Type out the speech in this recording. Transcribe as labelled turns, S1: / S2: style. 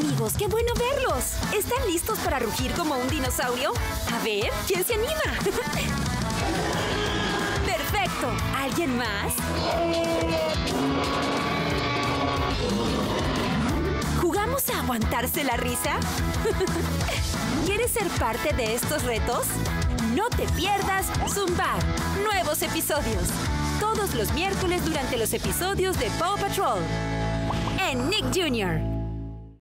S1: amigos, qué bueno verlos. ¿Están listos para rugir como un dinosaurio? A ver, ¿quién se anima? Perfecto. ¿Alguien más? ¿Jugamos a aguantarse la risa? ¿Quieres ser parte de estos retos? No te pierdas Zumbar. Nuevos episodios. Todos los miércoles durante los episodios de Paw Patrol. En Nick Jr.